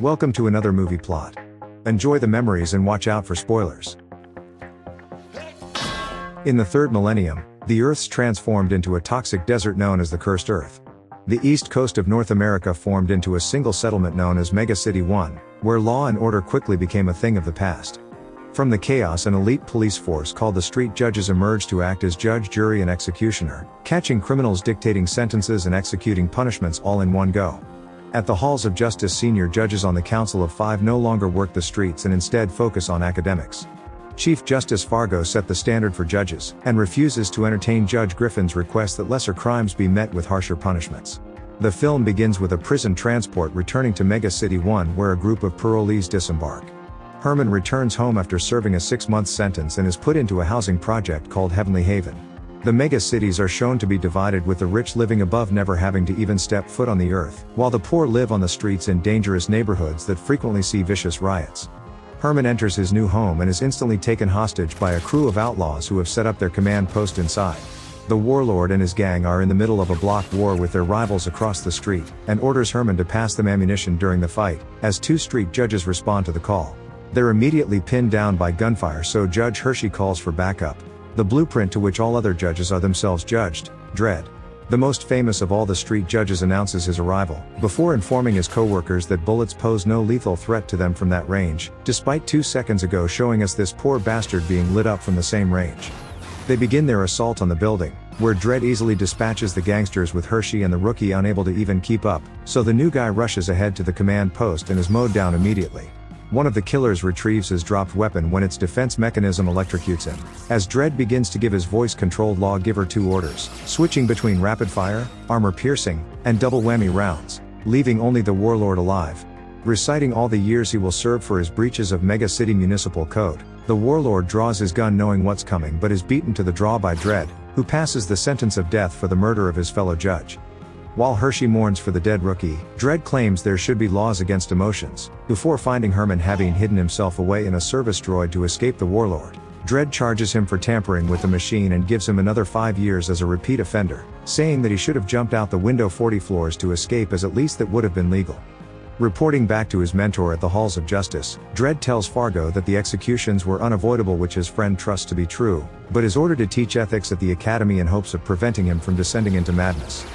Welcome to another movie plot. Enjoy the memories and watch out for spoilers. In the third millennium, the Earth's transformed into a toxic desert known as the Cursed Earth. The east coast of North America formed into a single settlement known as Mega City 1, where law and order quickly became a thing of the past. From the chaos, an elite police force called the Street Judges emerged to act as judge, jury, and executioner, catching criminals, dictating sentences, and executing punishments all in one go. At the halls of justice, senior judges on the Council of Five no longer work the streets and instead focus on academics. Chief Justice Fargo set the standard for judges, and refuses to entertain Judge Griffin's request that lesser crimes be met with harsher punishments. The film begins with a prison transport returning to Mega City 1 where a group of parolees disembark. Herman returns home after serving a six-month sentence and is put into a housing project called Heavenly Haven. The mega cities are shown to be divided with the rich living above never having to even step foot on the earth, while the poor live on the streets in dangerous neighborhoods that frequently see vicious riots. Herman enters his new home and is instantly taken hostage by a crew of outlaws who have set up their command post inside. The warlord and his gang are in the middle of a block war with their rivals across the street, and orders Herman to pass them ammunition during the fight, as two street judges respond to the call. They're immediately pinned down by gunfire so Judge Hershey calls for backup. The blueprint to which all other judges are themselves judged, Dredd. The most famous of all the street judges announces his arrival, before informing his co-workers that bullets pose no lethal threat to them from that range, despite two seconds ago showing us this poor bastard being lit up from the same range. They begin their assault on the building, where Dredd easily dispatches the gangsters with Hershey and the rookie unable to even keep up, so the new guy rushes ahead to the command post and is mowed down immediately. One of the killers retrieves his dropped weapon when its defense mechanism electrocutes him. As Dredd begins to give his voice-controlled lawgiver two orders, switching between rapid fire, armor piercing, and double whammy rounds, leaving only the warlord alive. Reciting all the years he will serve for his breaches of Mega City Municipal Code, the warlord draws his gun knowing what's coming but is beaten to the draw by Dredd, who passes the sentence of death for the murder of his fellow judge. While Hershey mourns for the dead rookie, Dredd claims there should be laws against emotions, before finding Herman having hidden himself away in a service droid to escape the warlord. Dredd charges him for tampering with the machine and gives him another five years as a repeat offender, saying that he should have jumped out the window 40 floors to escape as at least that would have been legal. Reporting back to his mentor at the halls of justice, Dredd tells Fargo that the executions were unavoidable which his friend trusts to be true, but is ordered to teach ethics at the academy in hopes of preventing him from descending into madness.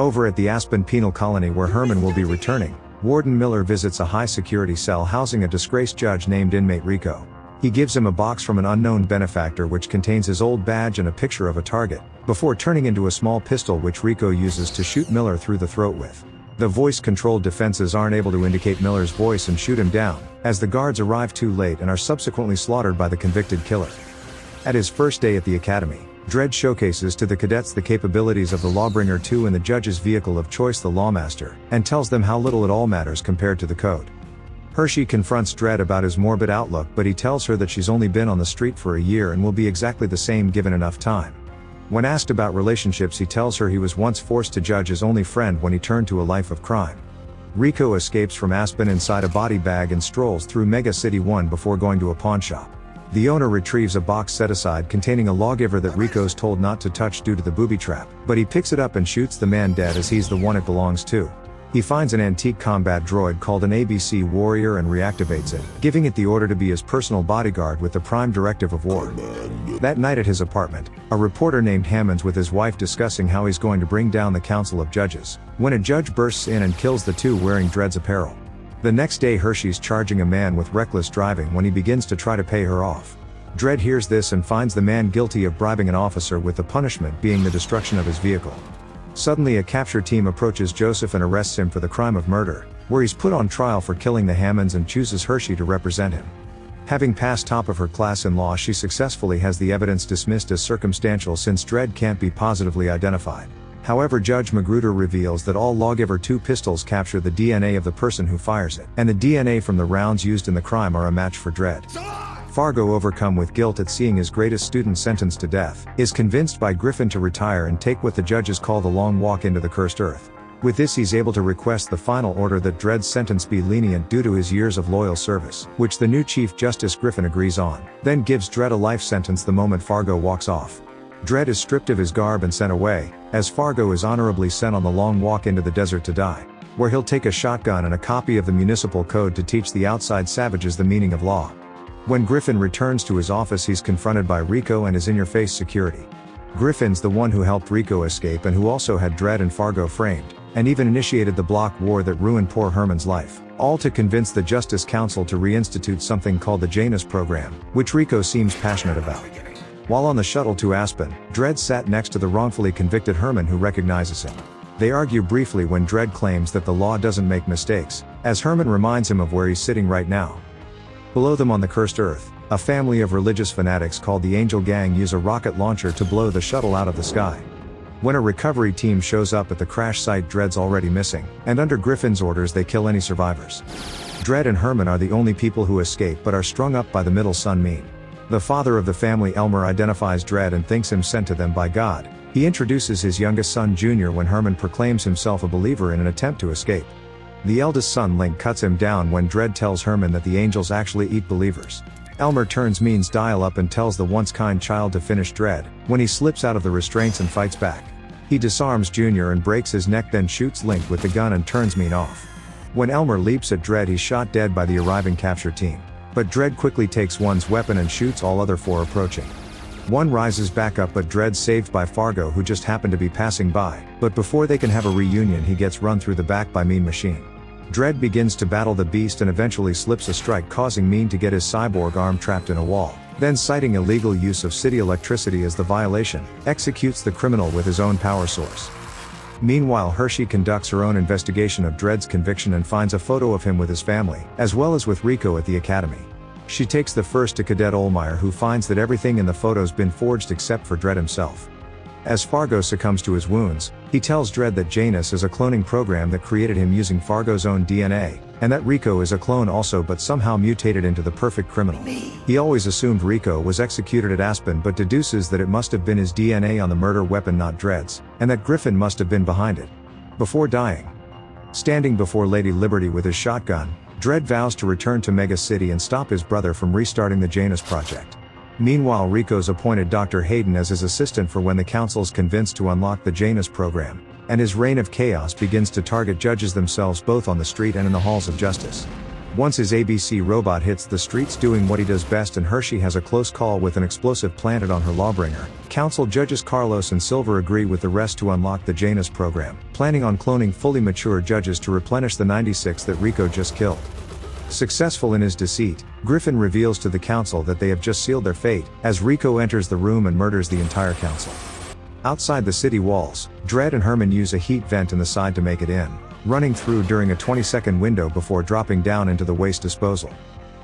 Over at the Aspen Penal Colony where Herman will be returning, Warden Miller visits a high security cell housing a disgraced judge named inmate Rico. He gives him a box from an unknown benefactor which contains his old badge and a picture of a target, before turning into a small pistol which Rico uses to shoot Miller through the throat with. The voice-controlled defenses aren't able to indicate Miller's voice and shoot him down, as the guards arrive too late and are subsequently slaughtered by the convicted killer. At his first day at the academy, Dredd showcases to the cadets the capabilities of the Lawbringer 2 and the judge's vehicle of choice the Lawmaster, and tells them how little it all matters compared to the code. Hershey confronts Dredd about his morbid outlook but he tells her that she's only been on the street for a year and will be exactly the same given enough time. When asked about relationships he tells her he was once forced to judge his only friend when he turned to a life of crime. Rico escapes from Aspen inside a body bag and strolls through Mega City 1 before going to a pawn shop. The owner retrieves a box set aside containing a lawgiver that Rico's told not to touch due to the booby trap, but he picks it up and shoots the man dead as he's the one it belongs to. He finds an antique combat droid called an ABC Warrior and reactivates it, giving it the order to be his personal bodyguard with the prime directive of war. That night at his apartment, a reporter named Hammonds with his wife discussing how he's going to bring down the Council of Judges, when a judge bursts in and kills the two wearing Dredd's apparel. The next day Hershey's charging a man with reckless driving when he begins to try to pay her off. Dredd hears this and finds the man guilty of bribing an officer with the punishment being the destruction of his vehicle. Suddenly a capture team approaches Joseph and arrests him for the crime of murder, where he's put on trial for killing the Hammonds and chooses Hershey to represent him. Having passed top of her class in law she successfully has the evidence dismissed as circumstantial since Dredd can't be positively identified. However Judge McGruder reveals that all Lawgiver 2 pistols capture the DNA of the person who fires it, and the DNA from the rounds used in the crime are a match for Dredd. Fargo overcome with guilt at seeing his greatest student sentenced to death, is convinced by Griffin to retire and take what the judges call the long walk into the cursed earth. With this he's able to request the final order that Dredd's sentence be lenient due to his years of loyal service, which the new Chief Justice Griffin agrees on, then gives Dredd a life sentence the moment Fargo walks off. Dredd is stripped of his garb and sent away, as Fargo is honorably sent on the long walk into the desert to die. where he'll take a shotgun and a copy of the municipal code to teach the outside savages the meaning of law. When Griffin returns to his office he's confronted by Rico and his in-your-face security. Griffin's the one who helped Rico escape and who also had Dredd and Fargo framed, and even initiated the block war that ruined poor Herman's life, all to convince the Justice Council to reinstitute something called the Janus Program, which Rico seems passionate about. While on the shuttle to Aspen, Dredd sat next to the wrongfully convicted Herman who recognizes him. They argue briefly when Dredd claims that the law doesn't make mistakes, as Herman reminds him of where he's sitting right now. Below them on the cursed earth, a family of religious fanatics called the Angel Gang use a rocket launcher to blow the shuttle out of the sky. When a recovery team shows up at the crash site Dredd's already missing, and under Griffin's orders they kill any survivors. Dredd and Herman are the only people who escape but are strung up by the middle son Mean. The father of the family Elmer identifies Dredd and thinks him sent to them by God. He introduces his youngest son Junior when Herman proclaims himself a believer in an attempt to escape. The eldest son Link cuts him down when Dredd tells Herman that the angels actually eat believers. Elmer turns Mean's dial up and tells the once kind child to finish Dredd, when he slips out of the restraints and fights back. He disarms Junior and breaks his neck then shoots Link with the gun and turns Mean off. When Elmer leaps at Dredd he's shot dead by the arriving capture team. But Dredd quickly takes one's weapon and shoots all other four approaching. One rises back up but Dredd's saved by Fargo who just happened to be passing by, but before they can have a reunion he gets run through the back by Mean Machine. Dredd begins to battle the beast and eventually slips a strike causing Mean to get his cyborg arm trapped in a wall, then citing illegal use of city electricity as the violation, executes the criminal with his own power source. Meanwhile Hershey conducts her own investigation of Dredd's conviction and finds a photo of him with his family, as well as with Rico at the academy. She takes the first to Cadet Olmeyer who finds that everything in the photos been forged except for Dredd himself. As Fargo succumbs to his wounds, he tells Dredd that Janus is a cloning program that created him using Fargo's own DNA, and that Rico is a clone also but somehow mutated into the perfect criminal. He always assumed Rico was executed at Aspen but deduces that it must have been his DNA on the murder weapon not Dredd's, and that Griffin must have been behind it. Before dying. Standing before Lady Liberty with his shotgun, Dredd vows to return to Mega City and stop his brother from restarting the Janus project. Meanwhile Rico's appointed Dr. Hayden as his assistant for when the council's convinced to unlock the Janus program, and his reign of chaos begins to target judges themselves both on the street and in the halls of justice. Once his ABC robot hits the streets doing what he does best and Hershey has a close call with an explosive planted on her lawbringer, council judges Carlos and Silver agree with the rest to unlock the Janus program, planning on cloning fully mature judges to replenish the 96 that Rico just killed. Successful in his deceit, Griffin reveals to the council that they have just sealed their fate, as Rico enters the room and murders the entire council. Outside the city walls, Dredd and Herman use a heat vent in the side to make it in, running through during a 20 second window before dropping down into the waste disposal.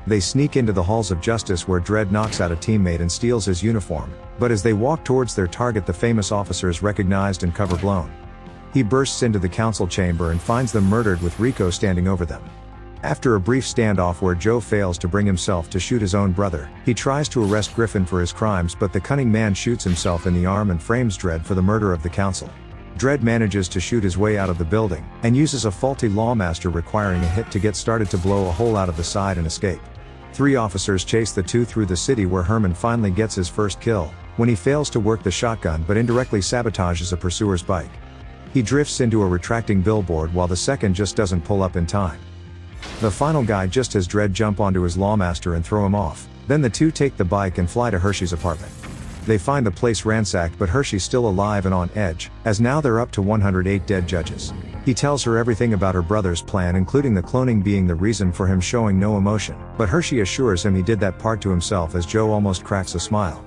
They sneak into the halls of justice where Dredd knocks out a teammate and steals his uniform, but as they walk towards their target the famous officer is recognized and cover blown. He bursts into the council chamber and finds them murdered with Rico standing over them. After a brief standoff where Joe fails to bring himself to shoot his own brother, he tries to arrest Griffin for his crimes but the cunning man shoots himself in the arm and frames Dredd for the murder of the council. Dredd manages to shoot his way out of the building, and uses a faulty lawmaster requiring a hit to get started to blow a hole out of the side and escape. Three officers chase the two through the city where Herman finally gets his first kill, when he fails to work the shotgun but indirectly sabotages a pursuer's bike. He drifts into a retracting billboard while the second just doesn't pull up in time. The final guy just has Dredd jump onto his lawmaster and throw him off. Then the two take the bike and fly to Hershey's apartment. They find the place ransacked but Hershey's still alive and on edge, as now they're up to 108 dead judges. He tells her everything about her brother's plan including the cloning being the reason for him showing no emotion, but Hershey assures him he did that part to himself as Joe almost cracks a smile.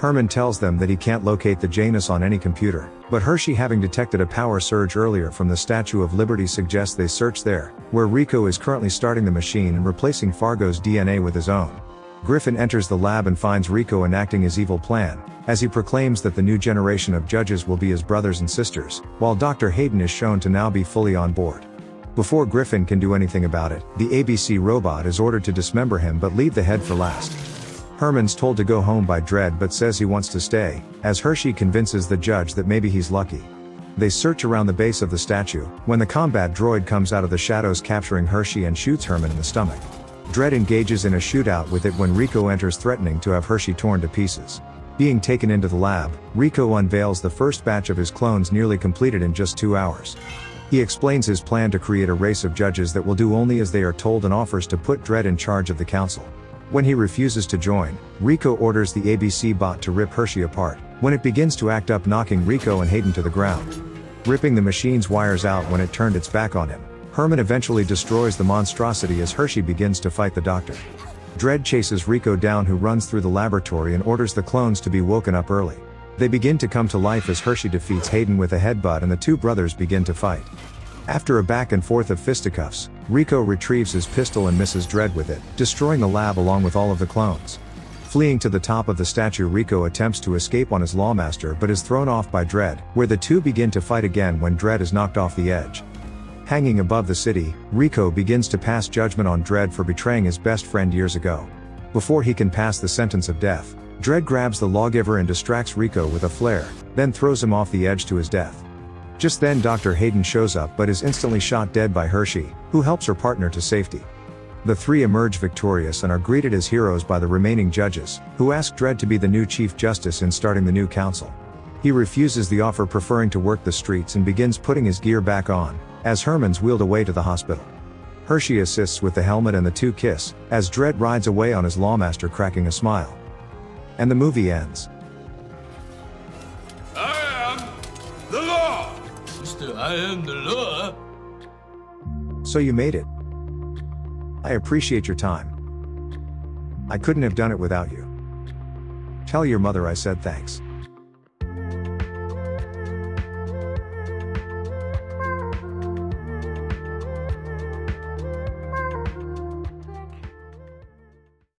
Herman tells them that he can't locate the Janus on any computer, but Hershey having detected a power surge earlier from the Statue of Liberty suggests they search there, where Rico is currently starting the machine and replacing Fargo's DNA with his own. Griffin enters the lab and finds Rico enacting his evil plan, as he proclaims that the new generation of judges will be his brothers and sisters, while Dr. Hayden is shown to now be fully on board. Before Griffin can do anything about it, the ABC robot is ordered to dismember him but leave the head for last. Herman's told to go home by Dredd but says he wants to stay, as Hershey convinces the judge that maybe he's lucky. They search around the base of the statue, when the combat droid comes out of the shadows capturing Hershey and shoots Herman in the stomach. Dredd engages in a shootout with it when Rico enters threatening to have Hershey torn to pieces. Being taken into the lab, Rico unveils the first batch of his clones nearly completed in just two hours. He explains his plan to create a race of judges that will do only as they are told and offers to put Dredd in charge of the council. When he refuses to join, Rico orders the ABC bot to rip Hershey apart, when it begins to act up knocking Rico and Hayden to the ground. Ripping the machine's wires out when it turned its back on him, Herman eventually destroys the monstrosity as Hershey begins to fight the doctor. Dredd chases Rico down who runs through the laboratory and orders the clones to be woken up early. They begin to come to life as Hershey defeats Hayden with a headbutt and the two brothers begin to fight. After a back and forth of fisticuffs, Rico retrieves his pistol and misses Dredd with it, destroying the lab along with all of the clones. Fleeing to the top of the statue Rico attempts to escape on his Lawmaster but is thrown off by Dredd, where the two begin to fight again when Dredd is knocked off the edge. Hanging above the city, Rico begins to pass judgment on Dredd for betraying his best friend years ago. Before he can pass the sentence of death, Dredd grabs the lawgiver and distracts Rico with a flare, then throws him off the edge to his death. Just then Dr. Hayden shows up but is instantly shot dead by Hershey, who helps her partner to safety. The three emerge victorious and are greeted as heroes by the remaining judges, who ask Dredd to be the new Chief Justice in starting the new council. He refuses the offer preferring to work the streets and begins putting his gear back on, as Herman's wheeled away to the hospital. Hershey assists with the helmet and the two kiss, as Dredd rides away on his lawmaster cracking a smile. And the movie ends. I am the. So you made it. I appreciate your time. I couldn't have done it without you. Tell your mother I said thanks.